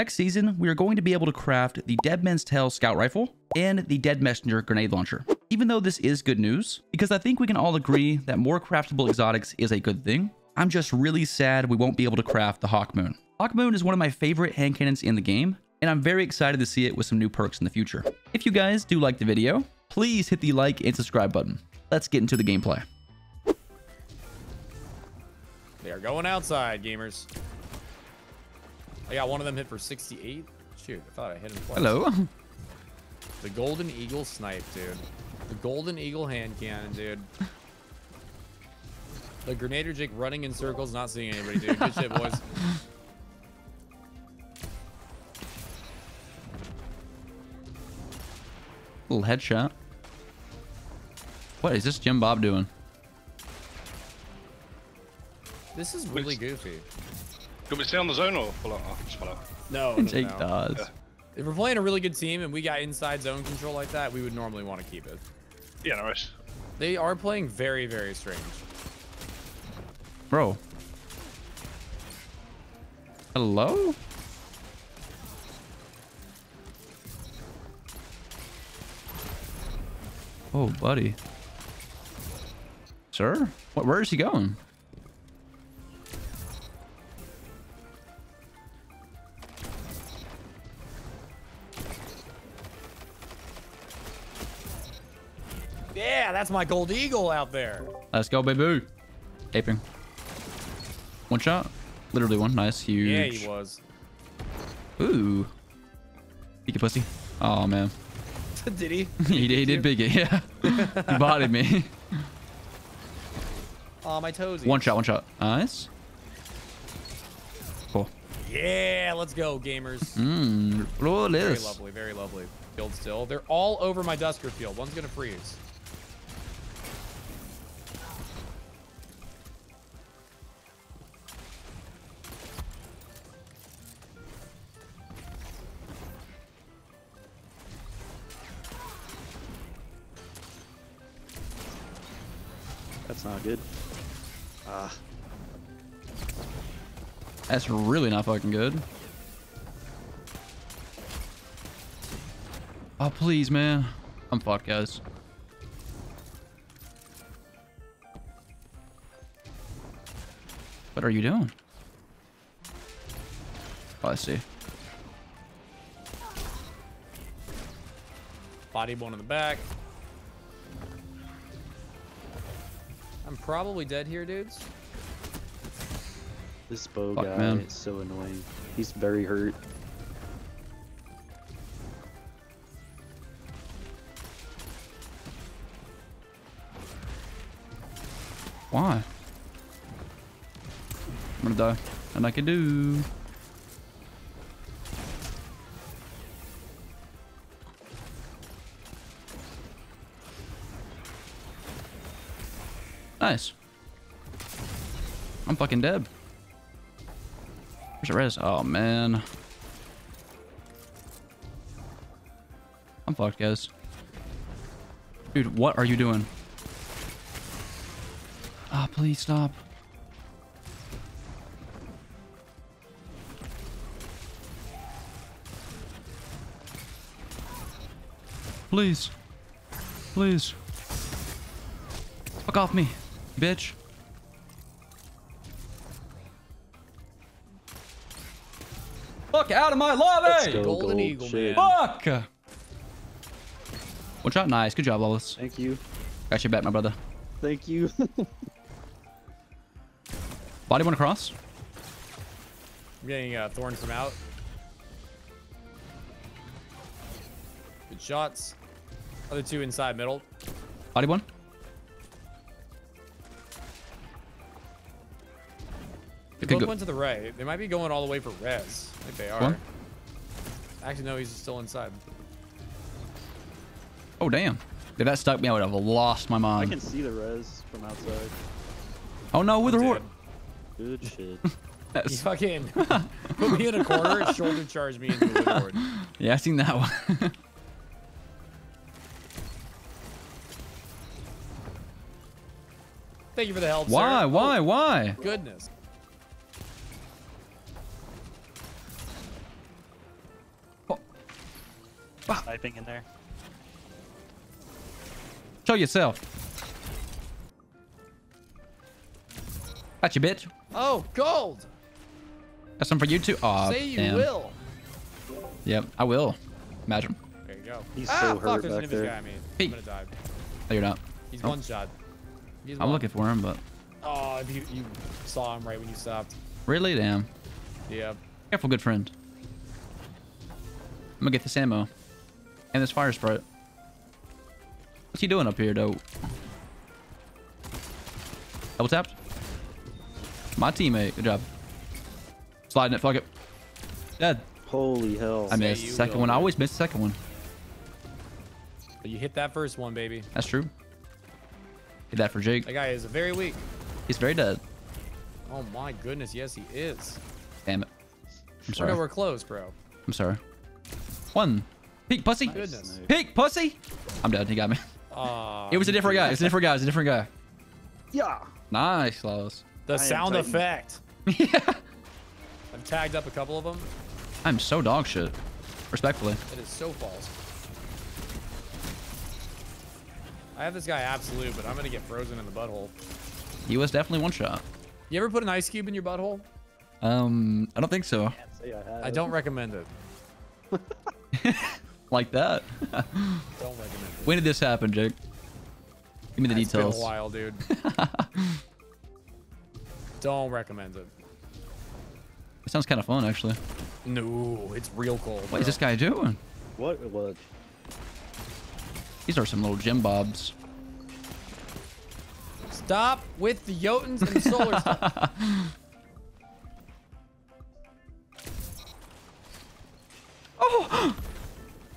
Next season, we are going to be able to craft the Dead Man's Tale Scout Rifle and the Dead Messenger Grenade Launcher. Even though this is good news, because I think we can all agree that more craftable exotics is a good thing, I'm just really sad we won't be able to craft the Hawkmoon. Hawk Moon is one of my favorite hand cannons in the game, and I'm very excited to see it with some new perks in the future. If you guys do like the video, please hit the like and subscribe button. Let's get into the gameplay. They are going outside, gamers. I got one of them hit for 68. Shoot, I thought I hit him twice. Hello. The Golden Eagle snipe, dude. The Golden Eagle hand cannon, dude. The Grenader Jake running in circles, not seeing anybody, dude. Good shit, boys. Little headshot. What is this Jim Bob doing? This is really goofy. Do you want me to stay on the zone or pull out? Just pull out. No, no, Jake no. does. If we're playing a really good team and we got inside zone control like that, we would normally want to keep it. Yeah, no worries. They are playing very, very strange. Bro. Hello? Oh, buddy. Sir? What, where is he going? Yeah, that's my gold eagle out there. Let's go, baby. Aping. One shot. Literally one. Nice. Huge. Yeah, he was. Ooh. Peeky pussy. Oh, man. did he? he, did- he did big it. Yeah. he bodied me. Oh, my toesies. One shot, one shot. Nice. Cool. Yeah, let's go, gamers. Mmm. Very lovely, very lovely. Field still. They're all over my Duskfield. One's gonna freeze. That's not good. Ah, That's really not fucking good. Oh, please, man. I'm fucked, guys. What are you doing? Oh, I see. Body one in the back. I'm probably dead here, dudes. this bow Fuck, guy man. is so annoying. He's very hurt. Why? I'm gonna die. And I can do. Nice. I'm fucking dead. Where's the res? Oh man. I'm fucked, guys. Dude, what are you doing? Ah, please stop. Please. Please. Fuck off me, bitch. Fuck out of my Let's lobby! go, Golden gold. Eagle, Shit. man. Fuck! One shot, nice. Good job, Lawless. Thank you. Got your back, my brother. Thank you. Body one across. I'm getting uh, thorn from out. Good shots. Other two inside middle. Body one. They It could go- went to the right. They might be going all the way for res. I think they are. One. Actually, no, he's still inside. Oh, damn. If that stuck me, I would have lost my mind. I can see the res from outside. Oh, no, with the I'm horde. Good shit. He That's- fucking put me in a corner and shoulder charged me into the woodboard. Yeah, I seen that one. Thank you for the help, why? sir. Why? Oh, Why? goodness. Sniping in there. Show yourself. Got you, bitch. Oh, gold. Got some for you too. Aw, Say you damn. will. Yep, I will. Imagine. There you go. He's ah, so fuck, hurt there's an back image there. guy on me. Hey. I'm gonna die. No, you're not. He's Oh. one shot. He's I'm one. looking for him, but Oh, if you, you saw him right when you stopped. really, damn. Yeah. Careful, good friend. I'm gonna get this ammo. And this fire sprite. What's he doing up here, though? Double tapped. My teammate. Good job. Sliding it. Fuck it. Dead. Holy hell. I Say missed. the Second will, one. I always miss the second one. But you hit that first one, baby. That's true. Hit that for Jake. That guy is very weak. He's very dead. Oh my goodness, yes he is. Damn it. I'm sorry. no, we're close, bro. I'm sorry. One. Peek, pussy. Goodness. Peek, pussy. I'm dead. He got me. Uh, It was a different guy. It's a different guy. It's a different guy. Yeah. Nice, Lawless. The am sound effect. yeah. I've tagged up a couple of them. I'm so dog shit. Respectfully. It is so false. I have this guy absolute, but I'm gonna get frozen in the butthole. He was definitely one shot. You ever put an ice cube in your butthole? Um, I don't think so. Can't I. I don't recommend it. Like that. Don't recommend it. when did this happen, Jake? Give me the It's been details. a while, dude. Don't recommend it. It sounds kind of fun, actually. No, it's real cold. What is this guy doing? What? What? These are some little gym bobs. Stop with the Jotuns and the solar stuff.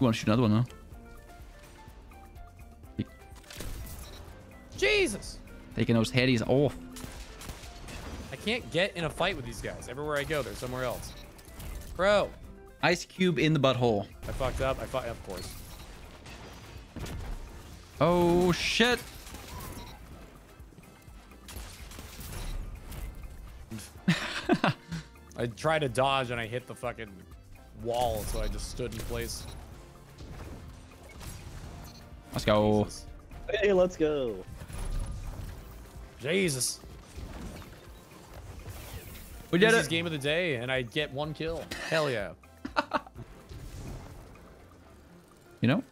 Want to shoot another one, though? Jesus! Taking those headies off. I can't get in a fight with these guys. Everywhere I go, they're somewhere else. Bro, Ice cube in the butthole. I fucked up. I fucked, of course. Oh, shit. I tried to dodge and I hit the fucking wall, so I just stood in place. Let's go. Jesus. Hey, let's go. Jesus. We did Easiest it. game of the day, and I get one kill. Hell yeah. You know?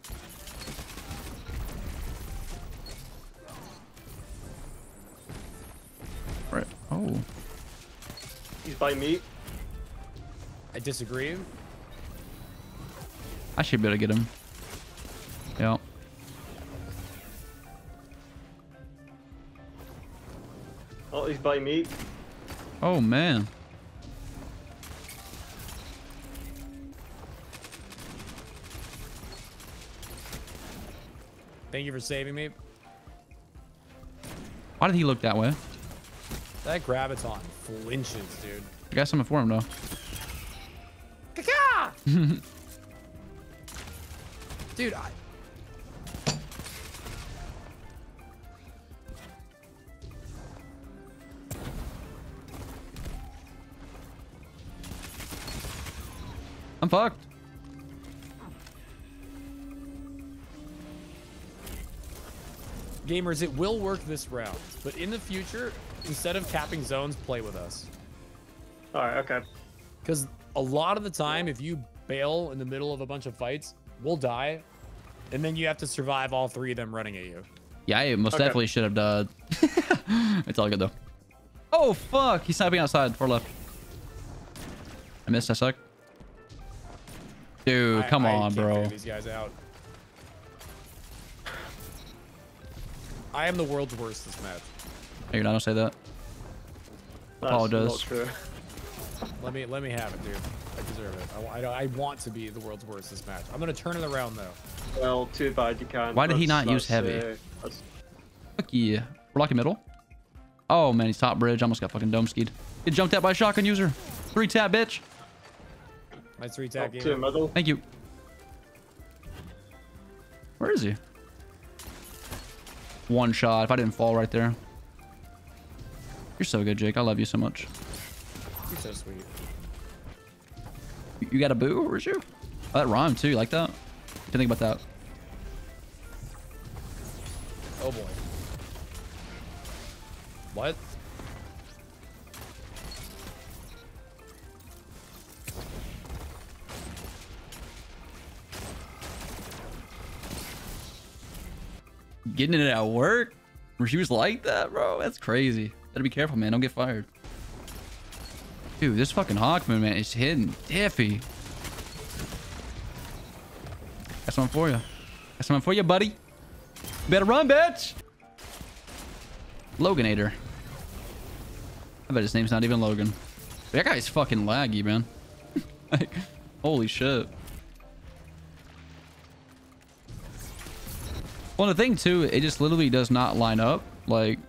Right. Oh. He's by me. I disagree. I should be able to get him. Yeah. Oh, he's by me. Oh, man. Thank you for saving me. Why did he look that way? That graviton flinches, dude. I got something for him, though. Kaka! dude, I... I'm fucked. Gamers, it will work this round, but in the future, instead of capping zones, play with us. Alright, okay. Because a lot of the time, if you bail in the middle of a bunch of fights, we'll die, and then you have to survive all three of them running at you. Yeah, I most Okay. definitely should have died. it's all good, though. Oh, fuck. He's sniping outside. Far left. I missed. I suck. Dude, I- come I on, can't bro. These guys out. I am the world's worst this match. Hey, you're not gonna say that. That's Apologize. Let me let me have it, dude. I deserve it. I, wa- I, I want to be the world's worst this match. I'm gonna turn it around though. Well, too bad you can't. Why did he not use heavy? uh, that's- Fuck yeah. We're lucky middle. Oh, man, he's top bridge. Almost got fucking dome skied. Get jumped at by a shotgun user. Three tap, bitch. Nice three up tap to game. middle. Thank you. Where is he? One shot. If I didn't fall right there. You're so good, Jake. I love you so much. You're so sweet. You- You got a boo? Where's you? Oh, that rhymed too. You like that? to think about that. Oh boy. What? Getting it at work? Where she was like that, bro? That's crazy. Better be careful, man. Don't get fired. Dude, this fucking Hawkmoon, man, is hitting diffy. Got something for you. Got something for you, buddy. Better run, bitch. Loganator. I bet his name's not even Logan. That guy's fucking laggy, man. like, holy shit. Well, the thing too, it just literally does not line up. Like,